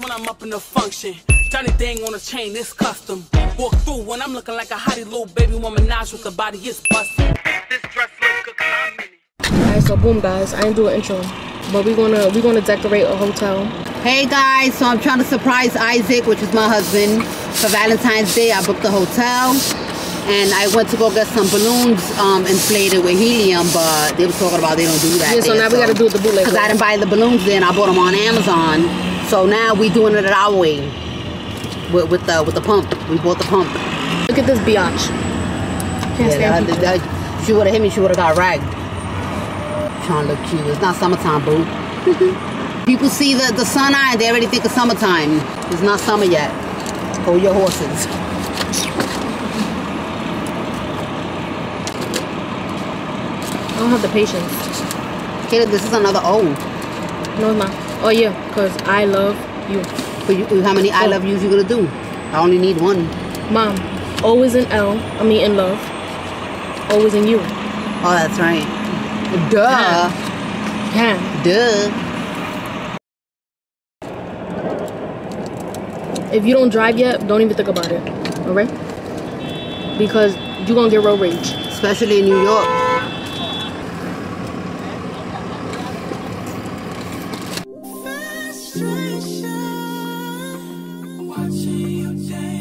when I'm up in the function. Johnny Dang on a chain, it's custom. Walk through when I'm looking like a hottie little baby woman Naj with the body, it's bustin'. This dress look good 'cause I'm. Alright, so boom guys, I didn't do an intro. But we're gonna we're gonna decorate a hotel. Hey guys, so I'm trying to surprise Isaac, which is my husband, for Valentine's Day. I booked the hotel and I went to go get some balloons um, inflated with helium, but they were talking about they don't do that. Yeah, so now we gotta do it the bootleg Because. I didn't buy the balloons then, I bought them on Amazon. So now we doing it our way with, with the with the pump. We bought the pump. Look at this biatch. Can't Yeah, stand that- that- she would have hit me, she would have got ragged. Trying to look cute. It's not summertime, boo. People see the, the sun eye and they already think it's summertime. It's not summer yet. Hold your horses. I don't have the patience. Caleb, this is another O. No, it's not. Oh yeah, cause I love you, But you, how many I oh. love yous you gonna do? I only need one. mom. Always in L. I mean in love. Always in you. Oh, that's right. Duh. Yeah. Duh. If you don't drive yet, don't even think about it. Alright? Because you're gonna get road rage. Especially in New York. Watching you dance,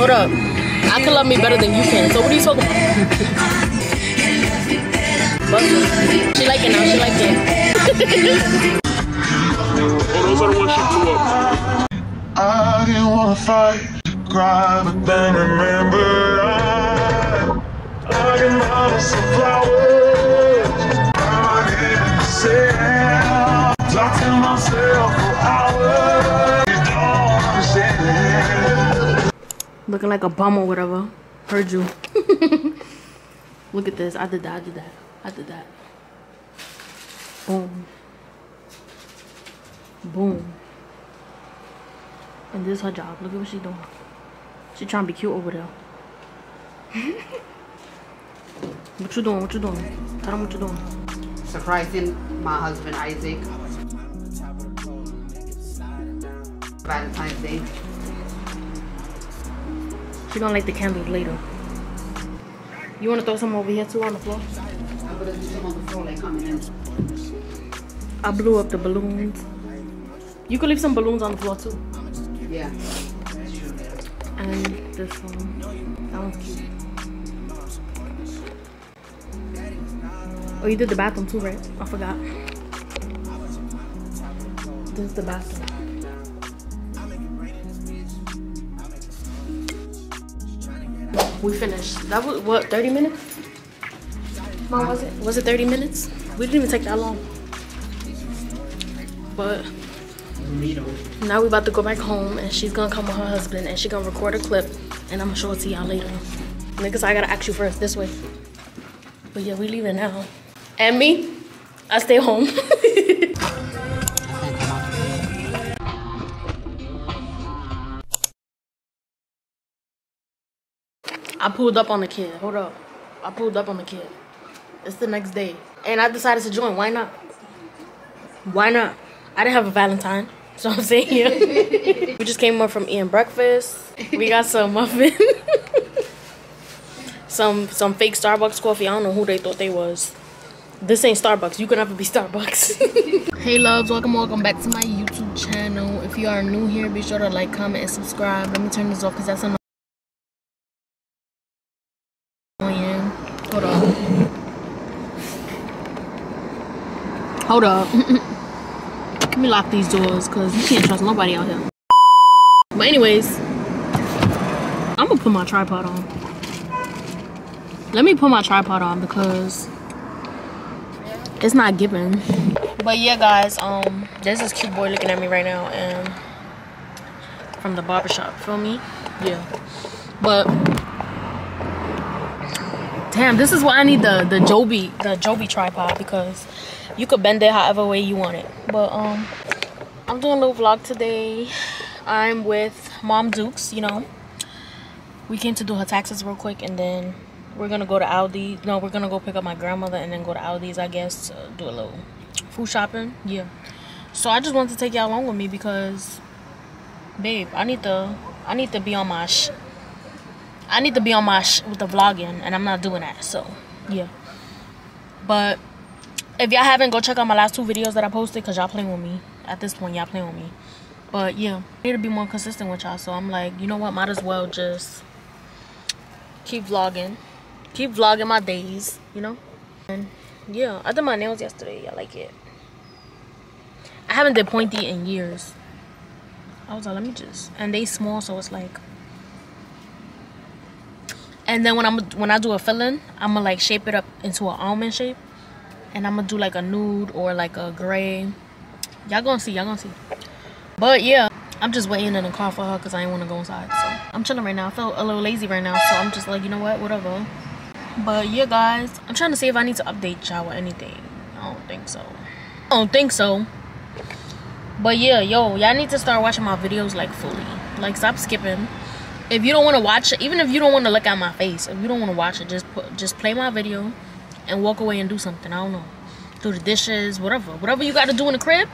Hold up. I can love me better than you can. So what are you talking about? She like it now. She like it. Oh, those are the ones she blew up. I didn't wanna fight, cry, but then remember I, I can buy some flowers. I didn't say, talk to myself for hours. Looking like a bum or whatever. Heard you. Look at this. I did that. I did that. I did that. Boom. Boom. And this is her job. Look at what she doing. She trying to be cute over there. what you doing? What you doing? Tell them what you doing. Surprising my husband Isaac. Valentine's Day. She gonna light the candles later. You wanna throw some over here too on the floor? I'm gonna do some on the floor like coming in. I blew up the balloons. You could leave some balloons on the floor too. Yeah. And this one. That one's cute. Oh, you did the bathroom too, right? I forgot. This is the bathroom. We finished. That was what, 30 minutes? Mom, was it? Was it 30 minutes? We didn't even take that long. But now we about to go back home and she's gonna come with her husband and she gonna record a clip and I'm gonna show it to y'all later. Niggas, I gotta ask you first this way. But yeah, we leaving now. And me, I stay home. I pulled up on the kid. Hold up. I pulled up on the kid. It's the next day. And I decided to join. Why not? Why not? I didn't have a Valentine. So I'm saying we just came up from eating breakfast. We got some muffin. some some fake Starbucks coffee. I don't know who they thought they was. This ain't Starbucks. You can never be Starbucks. hey loves, welcome, welcome back to my YouTube channel. If you are new here, be sure to like, comment, and subscribe. Let me turn this off because that's annoying. Hold on. Hold up. Let me lock these doors because you can't trust nobody out here. But anyways, I'm gonna put my tripod on. Let me put my tripod on because it's not given. But yeah, guys, um, there's this is cute boy looking at me right now, and from the barbershop. Feel me? Yeah. But damn, this is why I need the the Joby the Joby tripod because you could bend it however way you want it. But um, I'm doing a little vlog today. I'm with Mom Dukes. You know, we came to do her taxes real quick, and then we're gonna go to Aldi. No, we're gonna go pick up my grandmother, and then go to Aldi's. I guess to do a little food shopping. Yeah. So I just wanted to take y'all along with me because, babe, I need to I need to be on my I need to be on my with the vlogging, and I'm not doing that. So yeah. But if y'all haven't, go check out my last two videos that I posted because y'all playing with me. At this point, y'all playing with me. But yeah, I need to be more consistent with y'all. So I'm like, you know what? Might as well just keep vlogging, keep vlogging my days. You know. And yeah, I did my nails yesterday. I like it. I haven't did pointy in years. I was like, let me just, and they small, so it's like. And then when I'm when I do a filling, I'm gonna like shape it up into an almond shape, and I'm gonna do like a nude or like a gray. Y'all gonna see, y'all gonna see. But yeah, I'm just waiting in the car for her because I ain't want to go inside. So I'm chilling right now. I feel a little lazy right now, so I'm just like, you know what, whatever. But yeah, guys, I'm trying to see if I need to update y'all or anything. I don't think so. I don't think so. But yeah, yo, y'all need to start watching my videos like fully. Like, stop skipping. If you don't want to watch it, even if you don't want to look at my face, if you don't want to watch it, just put, just play my video and walk away and do something. I don't know, do the dishes, whatever, whatever you got to do in the crib,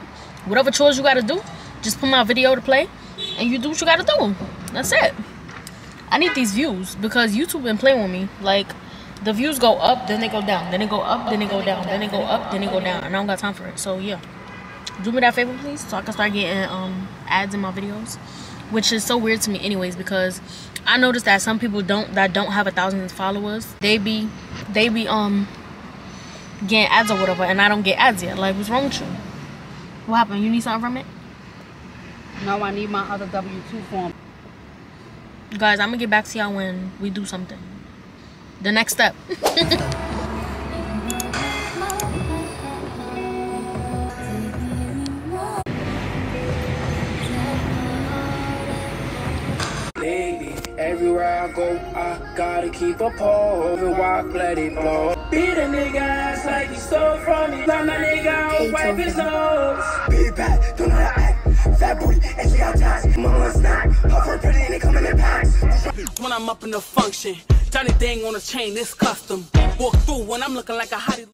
whatever chores you got to do. Just put my video to play, and you do what you got to do. That's it. I need these views because YouTube been playing with me. Like, the views go up, then they go down, then they go up, then they go down, then they go up, then they go down, and I don't got time for it. So yeah do me that favor please so i can start getting um ads in my videos which is so weird to me anyways because i noticed that some people don't that don't have a thousand followers they be they be um getting ads or whatever and i don't get ads yet. Like what's wrong with you? What happened? You need something from it? No, I need my other W two form. guys i'm gonna get back to y'all when we do something. The next step go, I gotta keep a pole. Even walk, let it blow. Beat a nigga ass like he stole from me. Let my nigga out, wipe his nose. Big bad, don't know how to act. Fat booty, and she got ties. Mama snack. Her pretty and they come in packs. When I'm up in the function, Johnny Dang on a chain, it's custom. Walk through when I'm looking like a hottie.